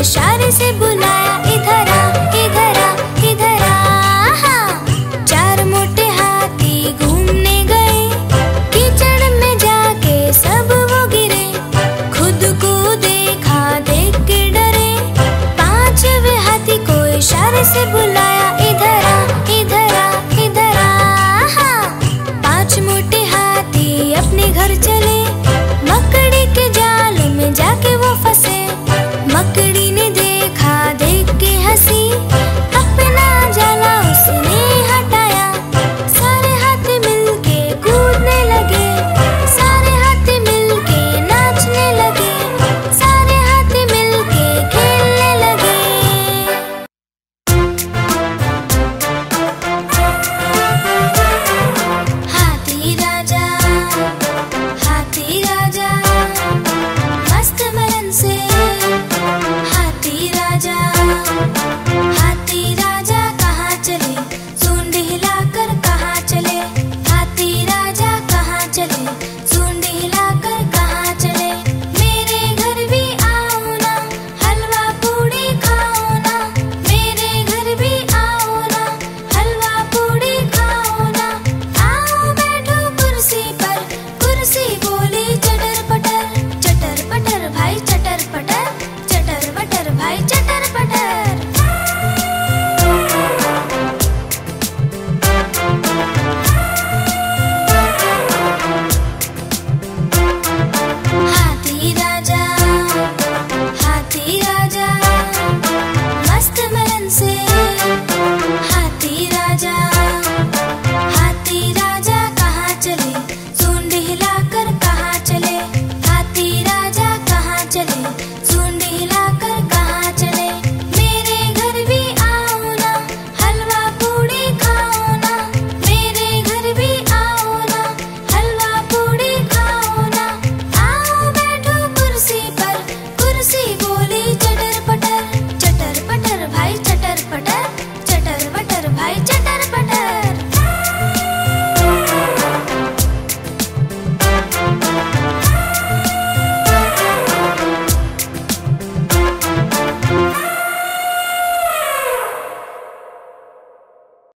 इशारे से बुलाया इधर आ इधर आ इधर आ। हाँ। चार मोटे हाथी घूमने गए। कीचड़ में जाके सब वो गिरे। खुद को देखा, देख के डरे। पांचवे हाथी को इशारे से बुलाया इधर आ इधर आ इधर आ। हाँ। पाँच मोटे हाथी अपने घर चले।